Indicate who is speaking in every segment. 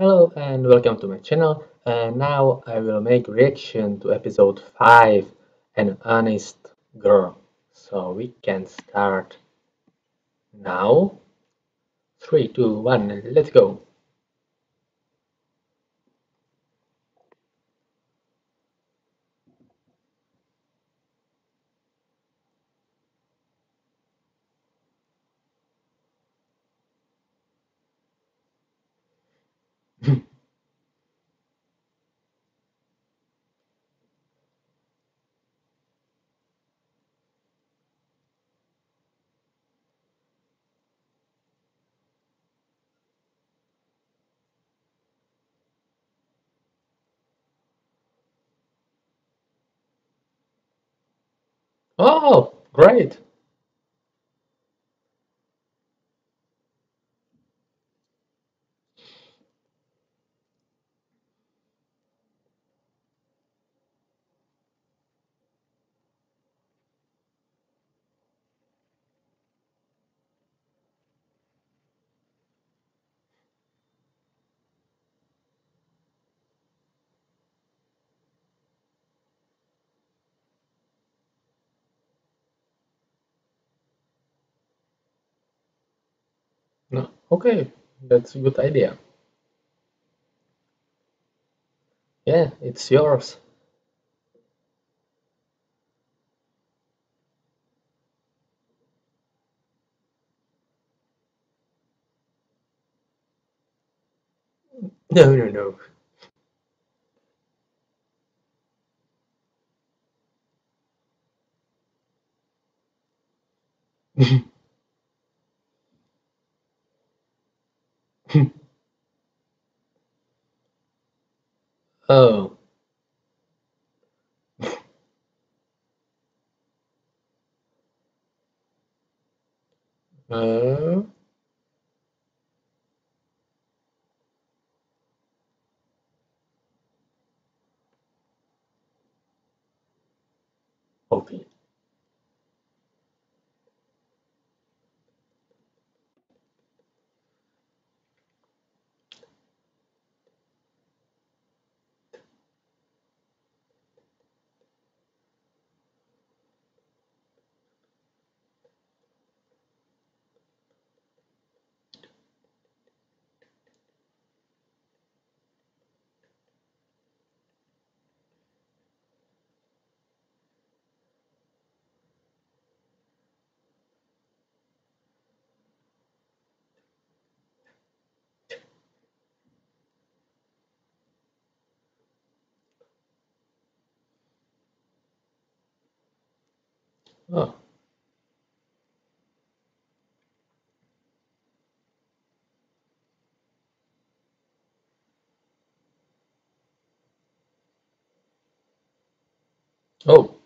Speaker 1: Hello and welcome to my channel. And now I will make reaction to episode 5 An Honest Girl. So we can start now. 3, 2, 1, let's go. Oh, great. No, okay, that's a good idea. Yeah, it's yours. No, no, no. oh. Uh, okay. Oh. Oh.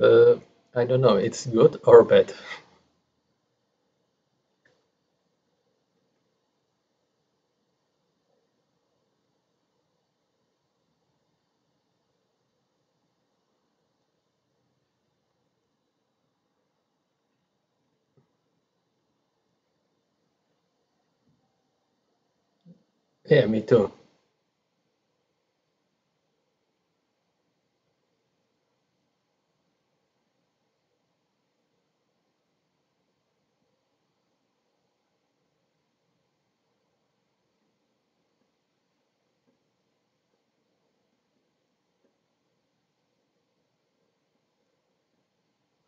Speaker 1: Uh, I don't know, it's good or bad. Yeah, me too.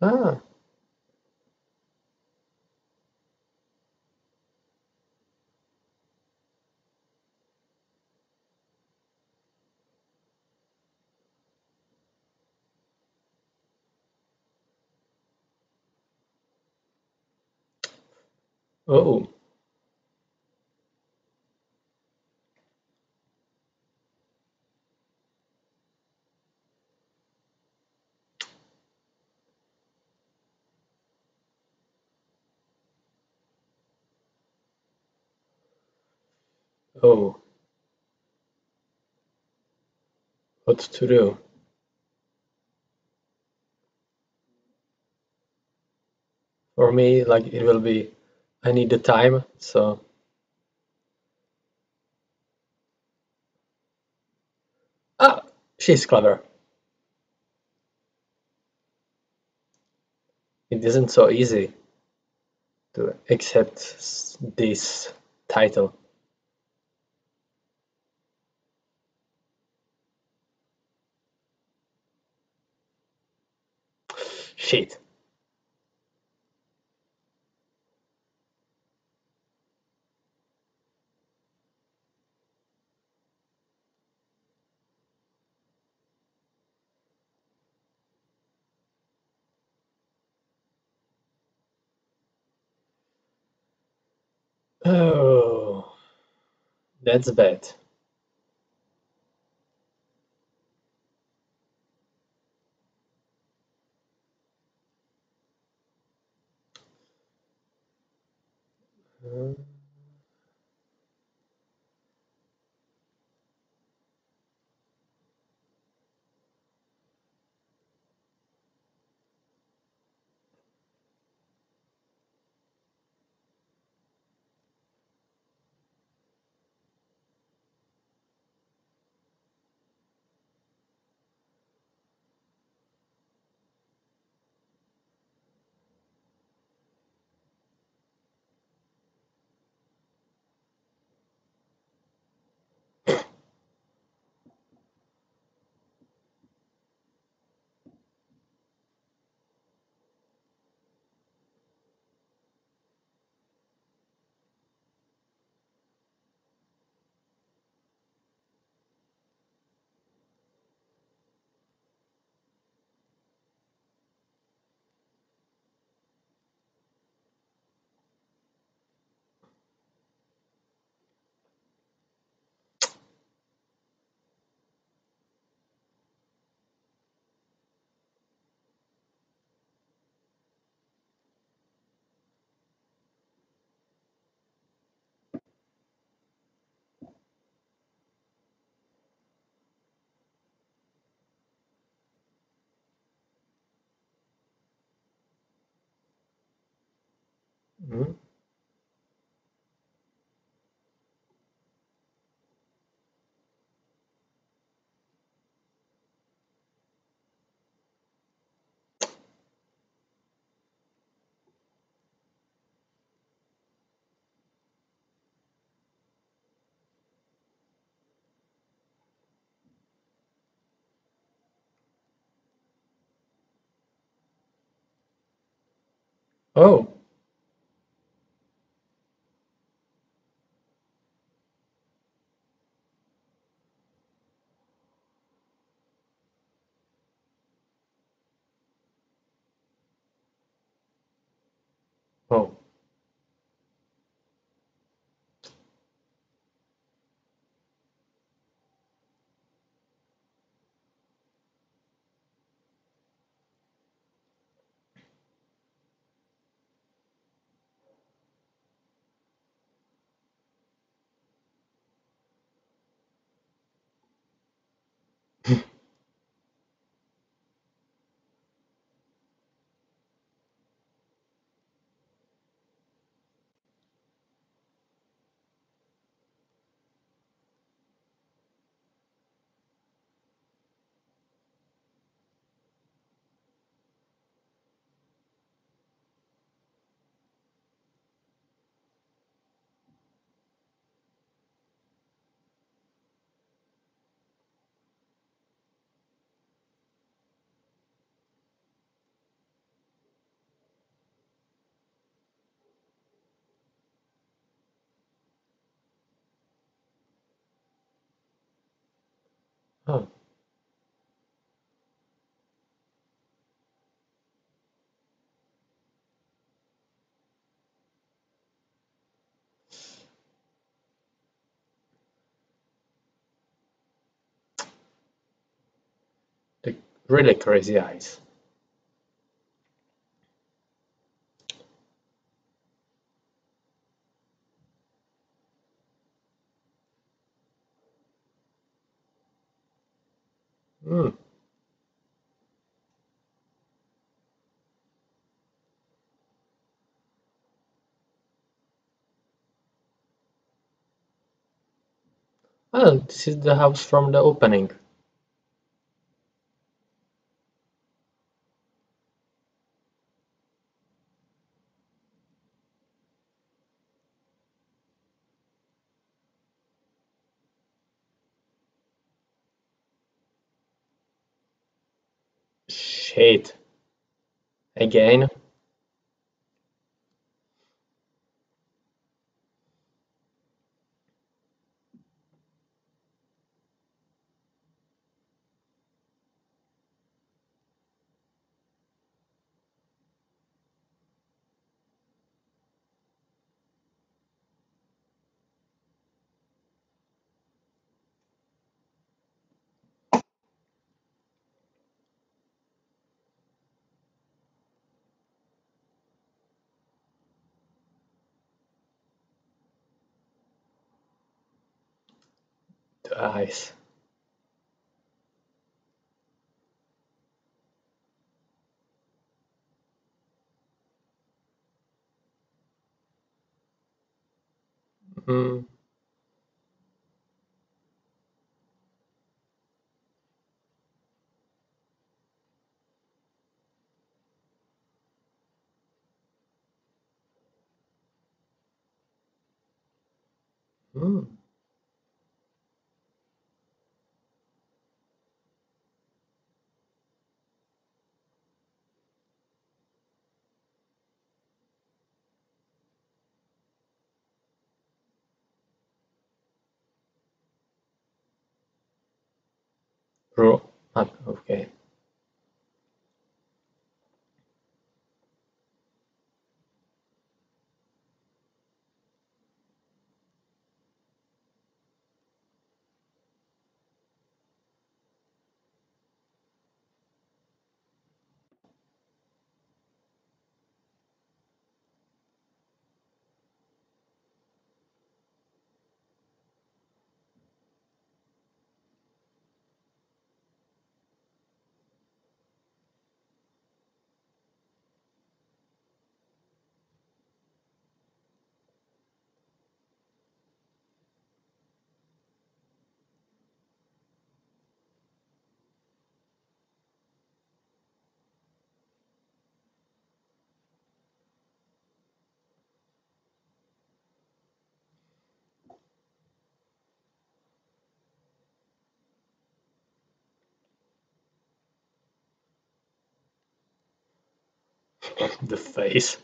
Speaker 1: Ah. Oh. Oh. What to do? For me, like it will be, I need the time, so. Ah, she's clever. It isn't so easy to accept this title. Shit. Oh, that's bad. Uh, hmm? Oh, Really crazy eyes. Mm. Well, this is the house from the opening. Shit. Again? Eyes. Hmm. Hmm. Bro. Ah, okay. the face.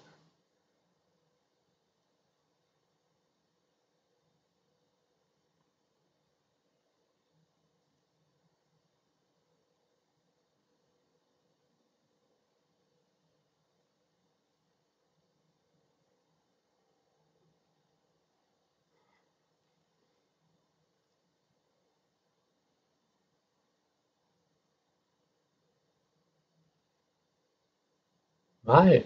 Speaker 1: Why?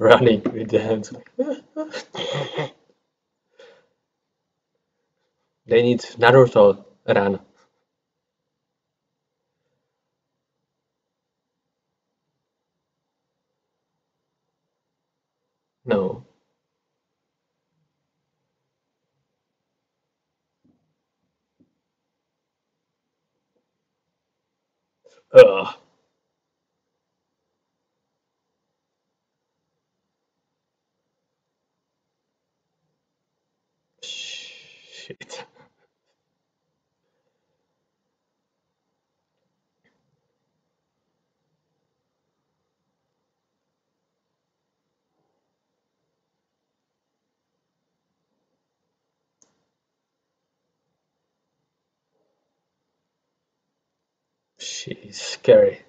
Speaker 1: Running with the hands. they need Naruto run. No. Ugh. Shit. She is scary.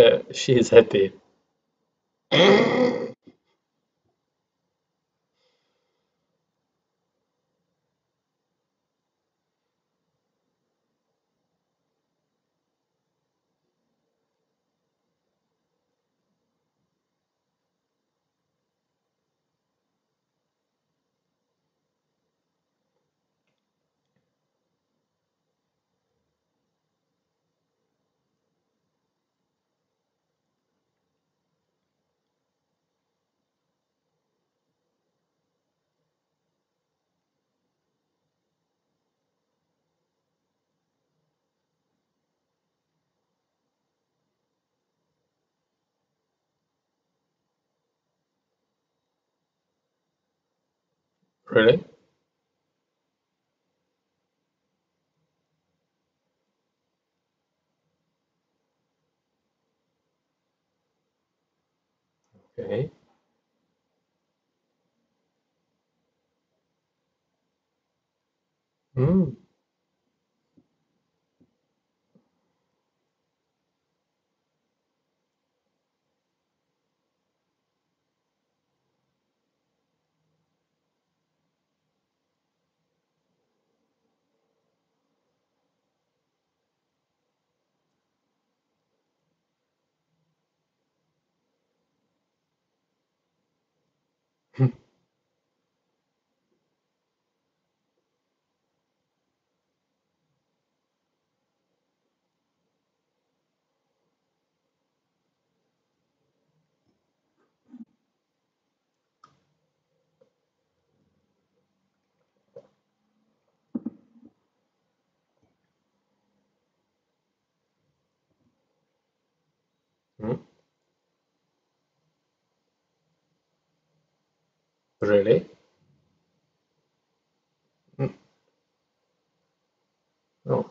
Speaker 1: Uh, she is happy. Really? Okay. Mm. Mm. Really? Mm. Oh,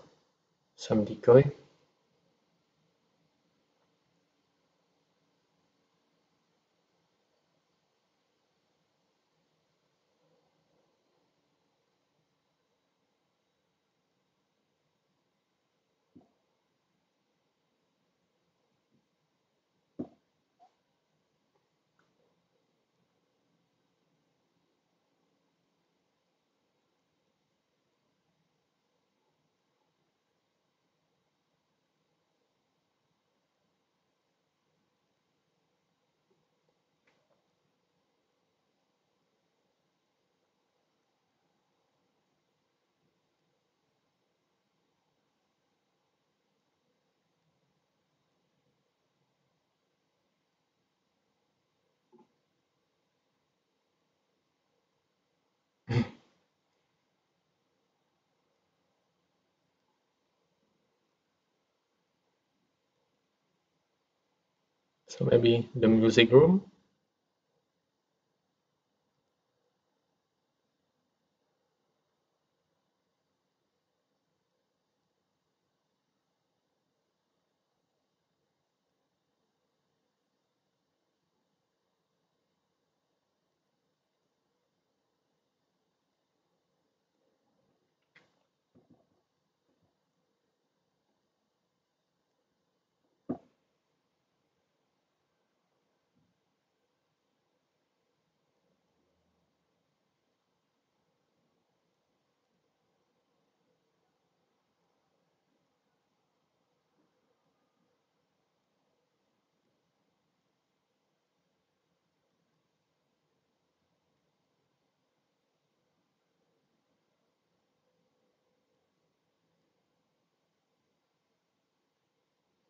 Speaker 1: some decoy? So maybe the music room?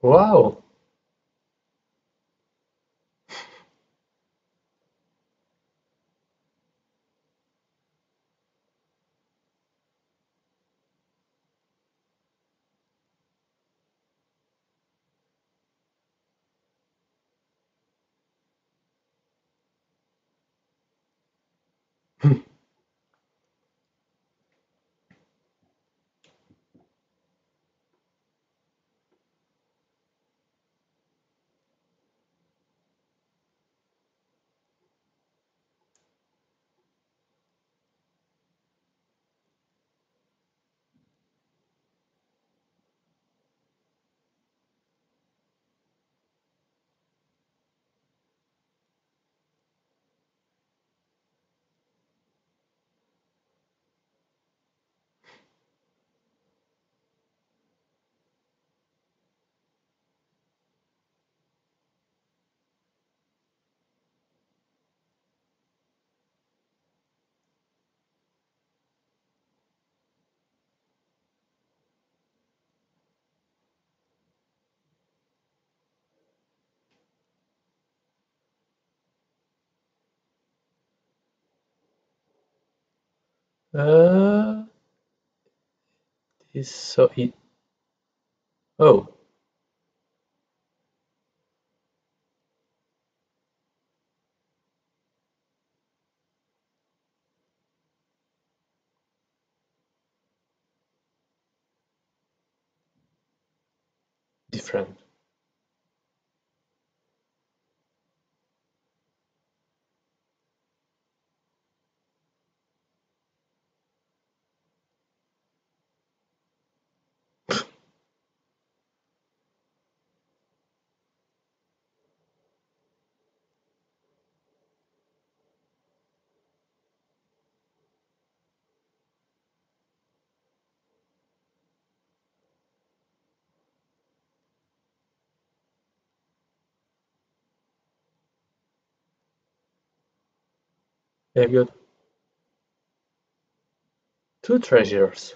Speaker 1: Wow. Uh, is so it. Oh, different. They've got two treasures.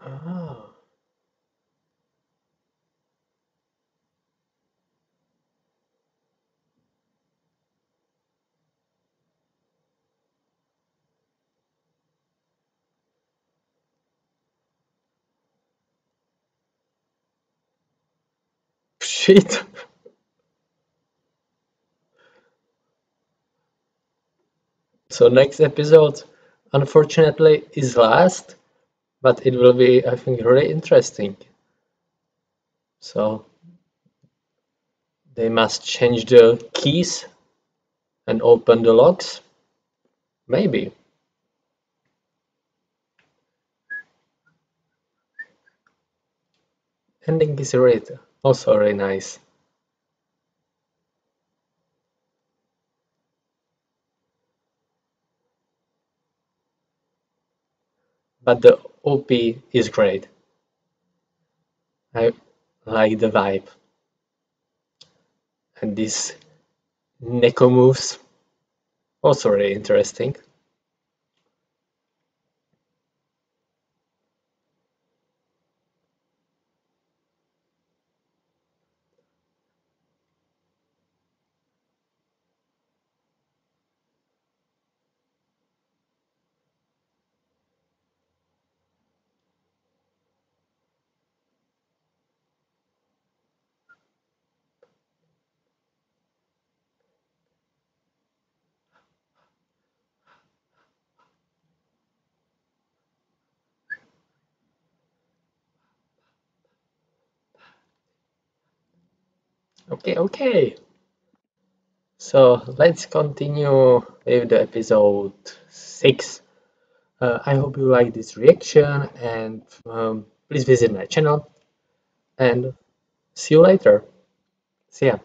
Speaker 1: Ah. So next episode, unfortunately, is last, but it will be, I think, really interesting. So they must change the keys and open the locks. Maybe. Ending is really also very nice. But the OP is great. I like the vibe. And this Neko moves also really interesting. Okay, okay. So let's continue with the episode 6. Uh, I hope you like this reaction and um, please visit my channel and see you later. See ya.